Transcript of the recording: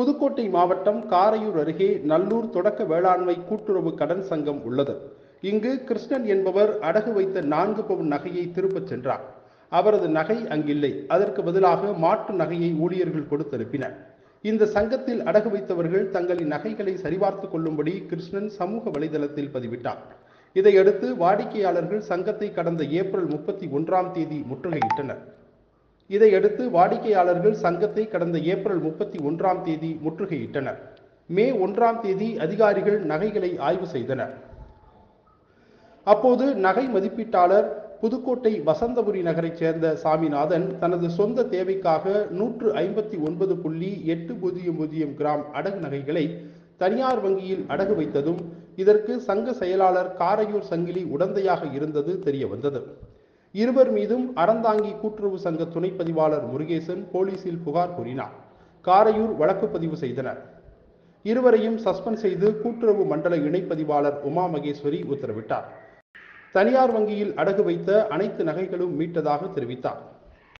புதுக்கோட்டை மாவட்டம் காரையூர் அருகே நல்லூர் தொடக்க வேளாண்மை கூட்டுறவு கடன் சங்கம் உள்ளது. இங்கு கிருஷ்ணன் என்பவர் அடகு வைத்த நான்கு பவுன் நகையை திருப்பச் சென்றார். அவரது நகை அங்கில்லை. அதற்கு பதிலாக மாற்று நகையை ஊழியர்கள் கொடுத்தனுப்பினர் இந்த சங்கத்தில் அடகு வைத்தவர்கள் தங்களின் நகைகளை சரிபார்த்துக் கொள்ளும்படி கிருஷ்ணன் சமூக வலைதளத்தில் பதிவிட்டார். இதையடுத்து வாடிக்கையாளர்கள் சங்கத்தை கடந்த ஏப்ரல் முப்பத்தி ஒன்றாம் தேதி முற்றுகையிட்டனர். இதையடுத்து வாடிக்கையாளர்கள் சங்கத்தை கடந்த ஏப்ரல் முப்பத்தி ஒன்றாம் தேதி முற்றுகையிட்டனர். மே ஒன்றாம் தேதி அதிகாரிகள் நகைகளை ஆய்வு செய்தனர். அப்போது நகை மதிப்பீட்டாளர் புதுக்கோட்டை வசந்தபுரி நகரைச் சேர்ந்த சாமிநாதன் தனது சொந்த தேவைக்காக நூற்று ஐம்பத்தி ஒன்பது புள்ளி எட்டு பூஜ்ஜியம் பூஜ்ஜியம் கிராம் அடகு நகைகளை தனியார் வங்கியில் அடகு வைத்ததும் இதற்கு சங்க செயலாளர் காரையூர் சங்கிலி உடந்தையாக இருந்தது தெரிய வந்தது இருவர் மீதும் அறந்தாங்கி கூட்டுறவு சங்க துணை பதிவாளர் முருகேசன் போலீசில் புகார் கூறினார். காரையூர் வழக்கு பதிவு செய்தனர். இருவரையும் சஸ்பெண்ட் செய்து கூட்டுறவு மண்டல இணைப்பதிவாளர் உமா மகேஸ்வரி உத்தரவிட்டார். தனியார் வங்கியில் அடகு வைத்த அனைத்து நகைகளும் மீட்டதாக தெரிவித்தார்.